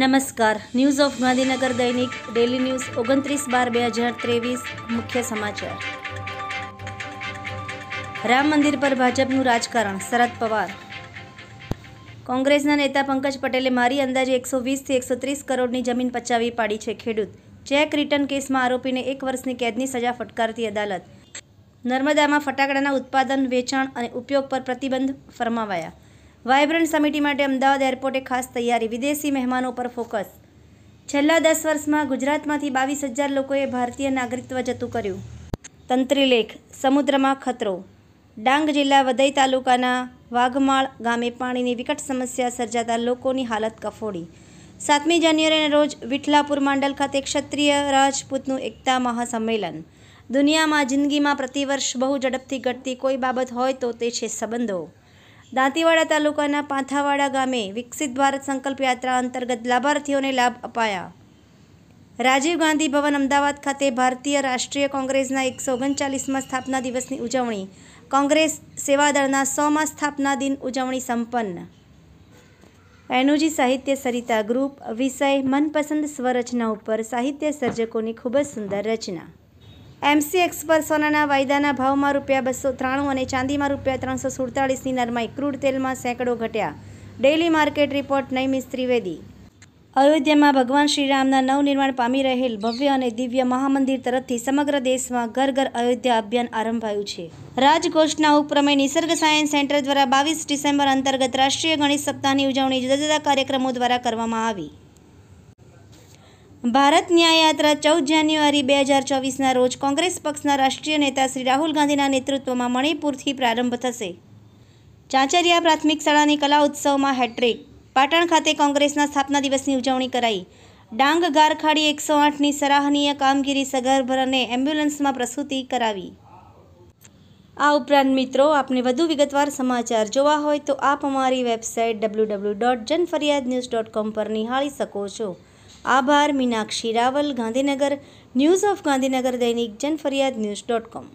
નમસ્કાર. News of Gandhinagar દૈનિક, daily news ઓગણત્રીસ બાર બે હજાર ત્રેવીસ, મુખ્ય સમાચાર. રામ મંદિર પર ભાજપનું રાજકારણ, શરદ પવાર. કોંગ્રેસના નેતા પંકજ પટેલે મારી અંદાજે એકસો વીસથી એકસો ત્રીસ કરોડની જમીન પચાવી પાડી છે ખેડૂત. ચેક રિટર્ન કેસમાં આરોપીને એક વર્ષની કેદની સજા ફટકારતી અદાલત. નર્મદામાં ફટાકડાના ઉત્પાદન, વેચાણ અને ઉપયોગ પર પ્રતિબંધ ફરમાવાયા. વાયબ્રન્ટ સમિટી માટે અમદાવાદ એરપોર્ટે ખાસ તૈયારી, વિદેશી મહેમાનો પર ફોકસ. છેલ્લા દસ વર્ષમાં ગુજરાતમાંથી બાવીસ હજાર લોકોએ ભારતીય નાગરિકત્વ જતું કર્યું. તંત્રીલેખ, સમુદ્રમાં ખતરો. ડાંગ જિલ્લા વધઈ તાલુકાના વાઘમાળ ગામે પાણીની વિકટ સમસ્યા સર્જાતા લોકોની હાલત કફોડી. સાતમી જાન્યુઆરીના રોજ વિઠલાપુર માંડલ ખાતે ક્ષત્રિય રાજપૂતનું એકતા મહાસંમેલન. દુનિયામાં જિંદગીમાં પ્રતિવર્ષ બહુ ઝડપથી ઘટતી કોઈ બાબત હોય તો તે છે સંબંધો. દાંતીવાડા તાલુકાના પાંથાવાડા ગામે વિકસિત ભારત સંકલ્પ યાત્રા અંતર્ગત લાભાર્થીઓને લાભ અપાયા. રાજીવ ગાંધી ભવન અમદાવાદ ખાતે ભારતીય રાષ્ટ્રીય કોંગ્રેસના એકસો ઓગણચાલીસમાં સ્થાપના દિવસની ઉજવણી, કોંગ્રેસ સેવાદળના સોમાં સ્થાપના દિન ઉજવણી સંપન્ન. એનુજી સાહિત્ય સરિતા ગ્રુપ, વિષય મનપસંદ સ્વરચના ઉપર સાહિત્ય સર્જકોની ખૂબ જ સુંદર રચના. એમસીએક્સ પર સોનાના વાયદાના ભાવમાં રૂપિયા બસો ત્રાણું અને ચાંદીમાં રૂપિયા ત્રણસો સુડતાળીસની નરમાઈ. ક્રૂડ તેલમાં સેંકડો ઘટ્યા. Daily market report, Naimish Trivedi. અયોધ્યામાં ભગવાન શ્રીરામના નવનિર્માણ પામી રહેલ ભવ્ય અને દિવ્ય મહામંદિર તરફથી સમગ્ર દેશમાં ઘર ઘર અયોધ્યા અભિયાન આરંભાયું છે. રાજકોષના ઉપક્રમે નિસર્ગ સાયન્સ સેન્ટર દ્વારા બાવીસ ડિસેમ્બર અંતર્ગત રાષ્ટ્રીય ગણિત સપ્તાહની ઉજવણી જુદા જુદા કાર્યક્રમો દ્વારા કરવામાં આવી. ભારત ન્યાયયાત્રા ચૌદ જાન્યુઆરી બે હજાર ચોવીસના રોજ કોંગ્રેસ પક્ષના રાષ્ટ્રીય નેતા શ્રી રાહુલ ગાંધીના નેતૃત્વમાં મણિપુરથી પ્રારંભ થશે. ચાંચરિયા પ્રાથમિક શાળાની કલા ઉત્સવમાં હેટ્રિક. પાટણ ખાતે કોંગ્રેસના સ્થાપના દિવસની ઉજવણી કરાઈ. ડાંગ ગારખાડી એકસો આઠની સરાહનીય કામગીરી સગર્ભને એમ્બ્યુલન્સમાં પ્રસૂતિ કરાવી. આ ઉપરાંત મિત્રો, આપને વધુ વિગતવાર સમાચાર જોવા હોય તો આપ અમારી website W W dot Janfariyad news dot com પર નિહાળી શકો છો. આભાર મીનાક્ષી રાવલ ગાંધીનગર ન્યૂઝ ઓફ ગાંધીનગર દૈનિક જનફરિયાદ ન્યૂઝ ડોટ કોમ.